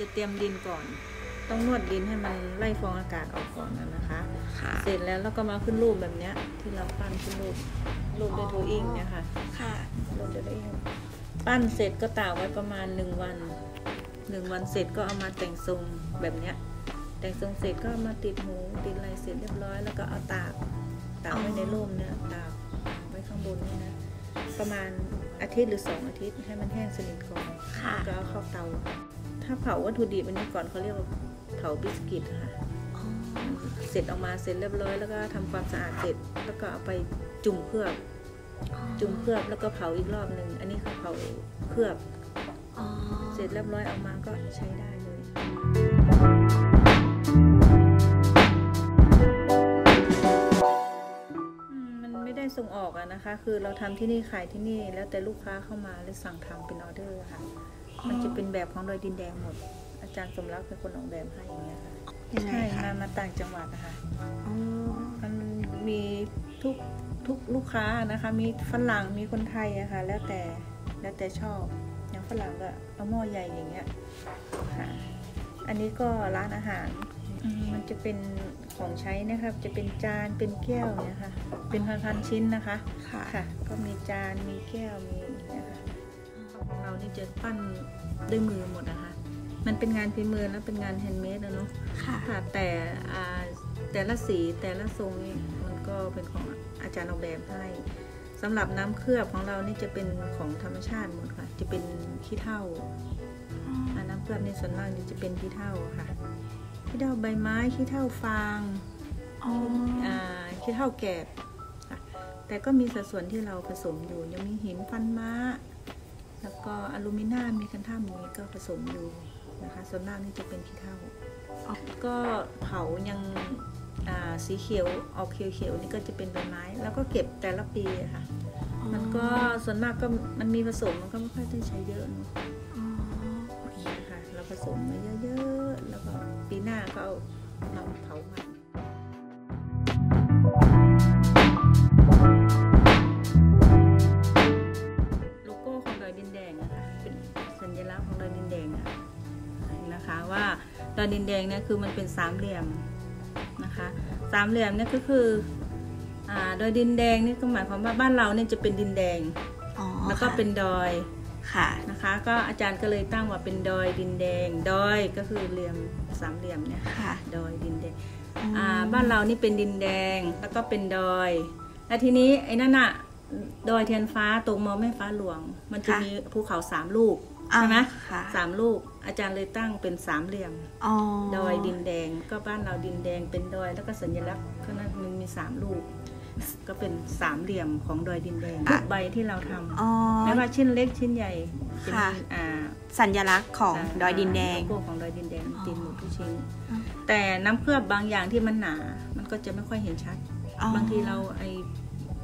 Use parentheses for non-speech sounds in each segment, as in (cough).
จะเตรียมดินก่อน ต้องนวดดินให้มันไล่ฟองอากาศออกก่อนนะนะคะ ค่ะ เสร็จแล้วแล้วก็มาขึ้นรูปแบบเนี้ย ที่เราปั้นขึ้นรูปรูปด้วยโทอิงเนี่ยค่ะ ค่ะรูปด้วยโทอิงปั้นเสร็จก็ตากไว้ประมาณหนึ่งวันหนึ่งวันเสร็จก็เอามาแต่งทรงแบบเนี้ย แต่งทรงเสร็จก็เอามาติดหูติดอะไรเสร็จเรียบร้อย แล้วก็เอาตากตากไว้ในร่มเนี่ยตากไว้ข้างบนนี่นะ ประมาณอาทิตย์หรือสองอาทิตย์ให้มันแห้งสนิทก่อนค่ะแล้วก็เอาเข้าเตา ถ้าเผาวัตถุดิบอันนี้ก่อนเขาเรียกว่าเผาบิสกิตค่ะอ๋อเสร็จออกมาเสร็จเรียบร้อยแล้วก็ทำความสะอาดเสร็จแล้วก็เอาไปจุ่มเคลือบ จุ่มเคลือบแล้วก็เผาอีกรอบหนึ่งอันนี้คือเผาเคลือบอ๋อเสร็จเรียบร้อยเอามาก็ใช้ได้เลย ส่งออกอะนะคะ คือเราทำที่นี่ขายที่นี่ แล้วแต่ลูกค้าเข้ามาหรือสั่งทำเป็นออเดอร์ค่ะ มันจะเป็นแบบของดอยดินแดงหมด อาจารย์สมรักเป็นคนออกแบบให้อย่างเงี้ยค่ะยังไงใช่คะมามาต่างจังหวัดนะคะอ๋อมันมีทุกทุกลูกค้านะคะ มีฝรั่งมีคนไทยอะค่ะ แล้วแต่แล้วแต่ชอบอย่างฝรั่งก็เอาหม้อใหญ่อย่างเงี้ยค่ะอันนี้ก็ร้านอาหารอื มมันจะเป็นของใช้นะครับ จะเป็นจานเป็นแก้วเนี่ยค่ะ เป็นพันๆชิ้นนะคะค่ะค่ะก็มีจานมีแก้วมีเนี่ยค่ะของเรานี่จะปั้นด้วยมือหมดนะคะ มันเป็นงานฝีมือแล้วเป็นงานแฮนด์เมดนะเนาะค่ะค่ะแต่อ่าแต่ละสีแต่ละทรงนี่มันก็เป็นของอาจารย์ออกแบบให้สำหรับน้ำเคลือบของเรานี่จะเป็นของธรรมชาติหมดค่ะ จะเป็นขี้เถ้าอ่าน้ำเคลือบนี่ส่วนมากนี่จะเป็นขี้เถ้าค่ะ ขี้เถ้าใบไม้ขี้เถ้าฟางอ๋ออ่าขี้เถ้าแกบค่ะแต่ก็มีสัดส่วนที่เราผสมอยู่ ยังมีหินฟันม้า แล้วก็อลูมิเนียมมีกันท่ามีก็ผสมอยู่นะคะส่วนมากนี่จะเป็นขี้เถ้าก็เผายังอ่าสีเขียวออกเขียวๆนี่ก็จะเป็นใบไม้ แล้วก็เก็บแต่ละปีอะค่ะ มันก็ส่วนมากก็มันมีผสมมันก็ไม่ค่อยได้ใช้เยอะเนอะ งเนี่ยคือมันเป็นสามเหลี่ยมนะคะสามเหลี่ยมเนี่ยก็คืออ่าดอยดินแดงนี่ก็หมายความว่าบ้านเราเนี่ยจะเป็นดินแดงอ๋อแล้วก็เป็นดอยค่ะนะคะก็อาจารย์ก็เลยตั้งว่าเป็นดอยดินแดง ดอยก็คือเหลี่ยมสามเหลี่ยมเนี่ยค่ะดอยดินแดงอืมอ่าบ้านเรานี่เป็นดินแดงแล้วก็เป็นดอย แล้วทีนี้ไอ้นั่นอะดอยเทียนฟ้าตรงมอแม่ฟ้าหลวง มันจะมีภูเขาสามลูก ใช่ไหมค่ะสามลูกอาจารย์เลยตั้งเป็นสามเหลี่ยมอ๋อดอยดินแดง ก็บ้านเราดินแดงเป็นดอยแล้วก็สัญลักษณ์ก็นั้นมันมีสามลูกก็เป็นสามเหลี่ยมของดอยดินแดงทุกใบที่เราทำอ๋อไม่ว่าชิ้นเล็กชิ้นใหญ่จะค่ะมีอ่าสัญลักษณ์ของดอยดินแดงโลโก้ของดอยดินแดงอ๋อติดหมดทุกชิ้นอ๋อแต่น้ำเคลือบบางอย่างที่มันหนา มันก็จะไม่ค่อยเห็นชัดอ๋อบางทีเราไอ้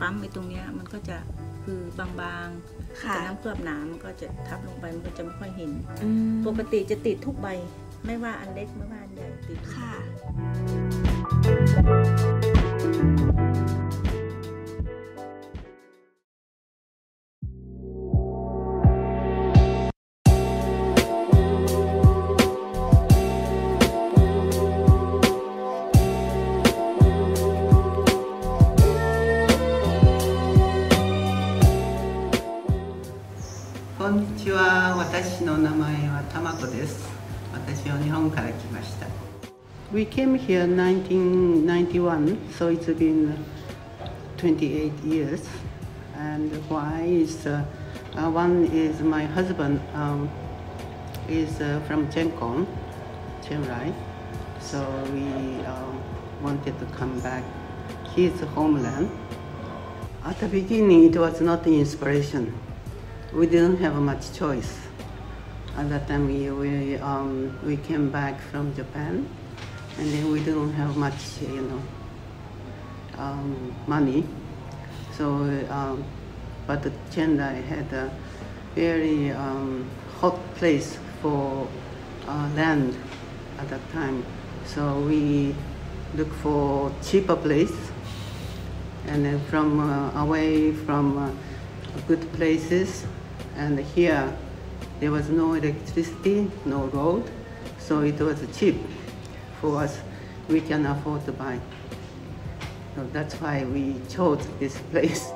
ปั๊มไอ้ตรงเนี้ยมันก็จะ คือบางๆค่ะแต่น้ำเคลือบหนามันก็จะทับลงไปมันก็จะไม่ค่อยเห็นอืมปกติจะติดทุกใบ ไม่ว่าอันเล็กไม่ว่าอันใหญ่ติดทุกค่ะ こんにちは。私の名前はたまこです。私は日本から来ました。We came here 1991 so it's been 28 years. And why is uh, uh, one is my husband um, is uh, from Chiang Khong Chiang Rai. So we um, wanted to come back. His homeland. At the beginning it was not inspiration we didn't have much choice. At that time, we, we, um, we came back from Japan, and then we didn't have much, you know, um, money. So, um, but the Chennai had a very um, hot place for uh, land at that time. So we look for cheaper place, and then from uh, away from uh, good places. And here, there was no electricity, no road, So it was cheap for us. We can afford to buy. So that's why we chose this (laughs) place.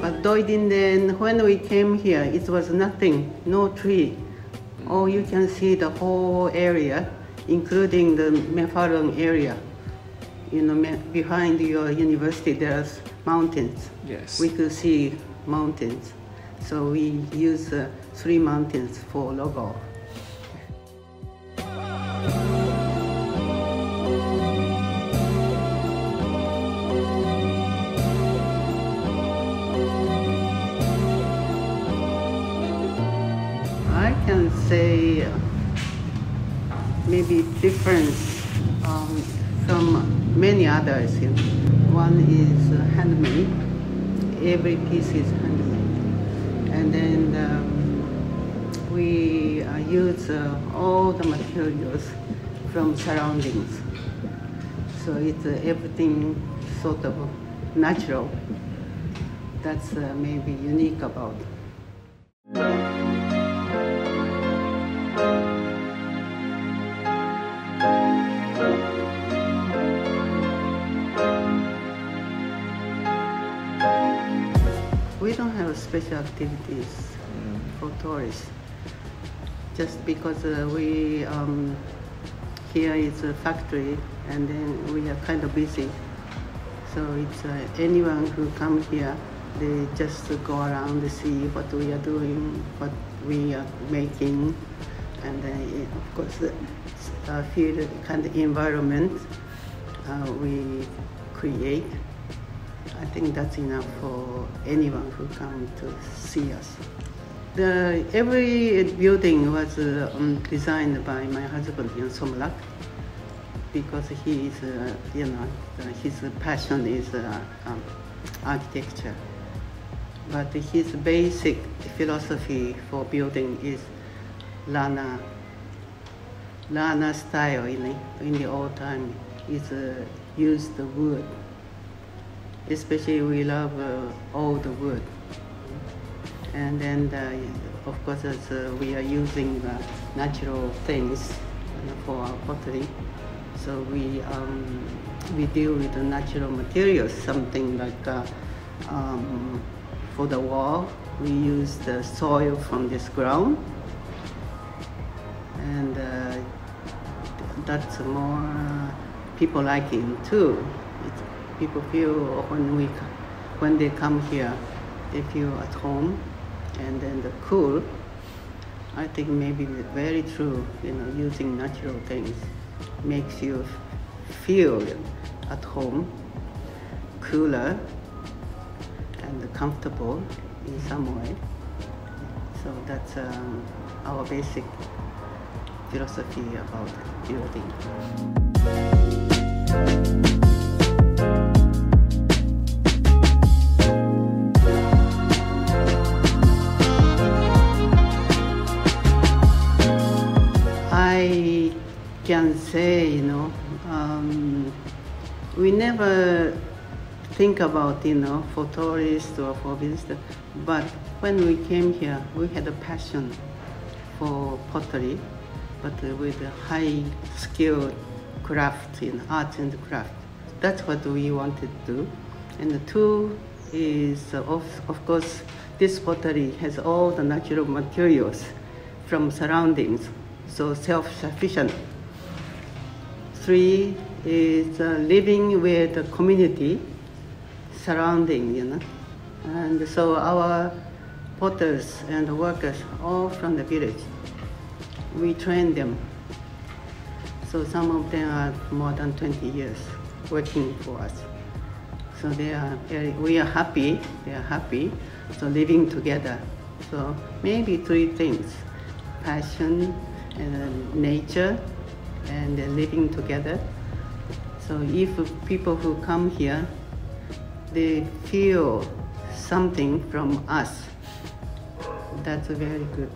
But Doy Din Dang, when we came here, it was nothing, no tree. Oh, you can see the whole area, including the Mae Fah Luang area. You know, behind your university, there's mountains. Yes. We could see mountains. So we use uh, three mountains for logo. I can say uh, maybe difference um, from many others. know. One is handmade. Every piece is handmade, and then um, we uh, use uh, all the materials from surroundings. So it's uh, everything sort of natural. That's uh, maybe unique about. Don't have special activities for tourists. Just because uh, we um, here is a factory, and then we are kind of busy. So it's uh, anyone who come here, they just go around to see what we are doing, what we are making, and then of course uh, feel the kind of environment uh, we create. I think that's enough for anyone who come to see us. The, every building was uh, um, designed by my husband, know, Somlak, because he is, uh, you know, uh, his passion is uh, um, architecture. But his basic philosophy for building is Lanna. Lanna style in the, in the old time is uh, use the wood especially we love uh, all the wood. And then, of course, uh, we are using natural things for our pottery, so we um, we deal with the natural materials. Something like uh, um, for the wall, we use the soil from this ground, and uh, that's more uh, people like it too. It's, people feel when we when they come here, they feel at home, and then the cool. I think maybe very true. You know, using natural things makes you feel at home, cooler, and comfortable in some way. So that's um, our basic philosophy about building. Can say, you know, um, we never think about, you know, for tourists or for visitors, but when we came here, we had a passion for pottery, but with a high skilled craft in art and craft. That's what we wanted to do. And the two is, of, of course, this pottery has all the natural materials from surroundings, so self-sufficient. Three is uh, living with the community surrounding, you know. And so our potters and workers all from the village. We train them. So some of them are more than 20 years working for us. So they are we are happy, they are happy, so living together. So maybe three things, passion, and nature, and living together. So if people who come here, they feel something from us, that's very good.